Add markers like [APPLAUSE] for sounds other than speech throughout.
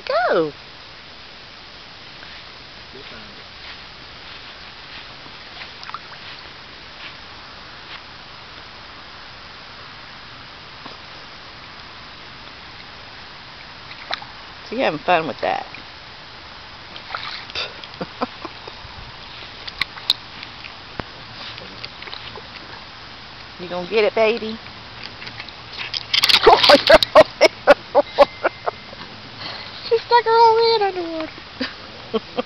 go? Find it. So you having fun with that? [LAUGHS] you gonna get it, baby? Head underwater. [LAUGHS]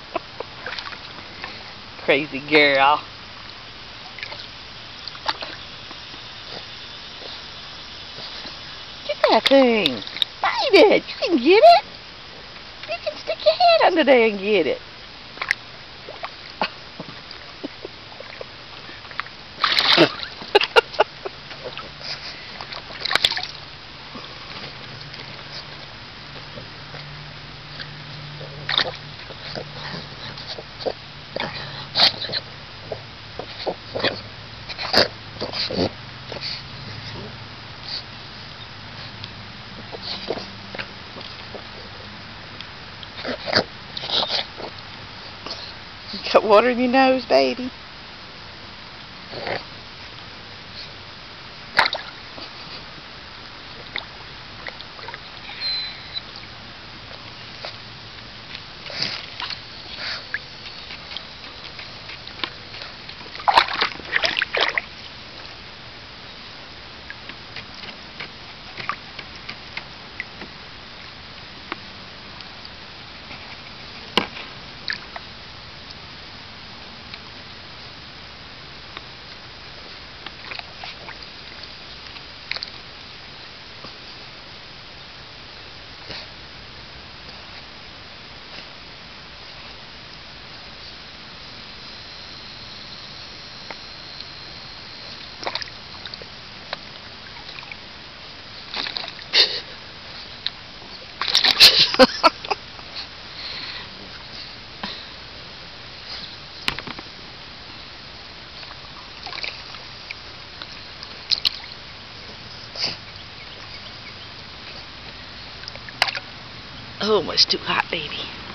Crazy girl. Get that thing. Bite it. You can get it. You can stick your head under there and get it. You got water in your nose, baby? Oh, it's too hot, baby.